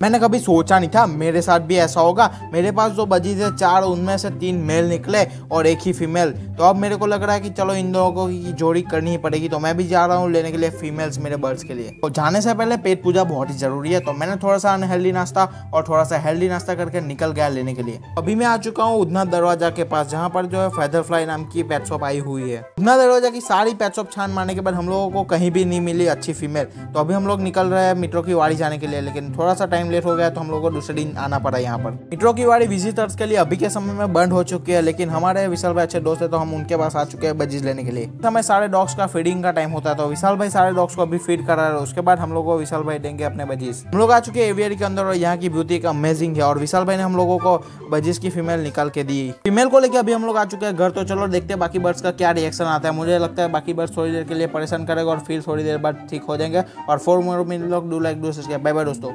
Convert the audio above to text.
मैंने कभी सोचा नहीं था, मेरे साथ भी ऐसा होगा। मेरे पास जो बजी थे चार, उनमें से तीन मेल निकले और एक ही फीमेल तो अब मेरे को लग रहा है कि चलो इन दोनों की जोड़ी करनी ही पड़ेगी। तो मैं भी जा रहा हूँ लेने के लिए फीमेल्स मेरे बर्ड्स के लिए। तो जाने से पहले पेट पूजा बहुत ही ज़रूरी है। तो मैंने थोड़ा सा अनहेल्दी नाश्ता और थोड़ा सा हेल्दी नाश्ता करके निकल गया लेने के लिए। अभी मैं आ चुका हूँ उधना दरवाज़ा के पास, जहाँ पर जो है फेदर फ्लाई नाम की पेट शॉप आई हुई है। उधना दरवाज़ा की सारी पेट शॉप छान मारने के बाद हम लोगों को कहीं भी नहीं मिली अच्छी फीमेल तो अभी हम लोग निकल रहे हैं मित्रों की वाड़ी जाने के लिए, लेकिन थोड़ा सा टाइम लेट हो गया तो हम लोग को दूसरे दिन आना पड़ा यहाँ पर। मित्रों की वाड़ी विजिटर्स के लिए अभी के समय में बंद हो चुकी है, लेकिन हमारे विशाल भाई अच्छे दोस्त है तो हम उनके पास आ चुके हैं बजीज लेने के लिए। समय सारे डॉग्स का फीडिंग का टाइम होता है तो विशाल भाई सारे डॉग्स को अभी फ़ीड करा रहे हैं, उसके बाद हम लोग को विशाल भाई देंगे अपने बजीज हम लोग आ चुके हैं एवियरी के अंदर और यहाँ की ब्यूटी का अमेजिंग है, और विशाल भाई ने हम लोगों को बजीज की फीमेल निकाल के दी। फीमेल को लेकर अभी हम लोग आ चुके हैं घर तो चलो देखते हैं बाकी बर्ड्स का क्या रिएक्शन आता है। मुझे लगता है बाकी बर्ड्स थोड़ी देर के लिए परेशान करेगा और फिर थोड़ी देर बाद ठीक हो जाएँगे, और फोर मोर में लोग do like do subscribe bye bye दोस्तों।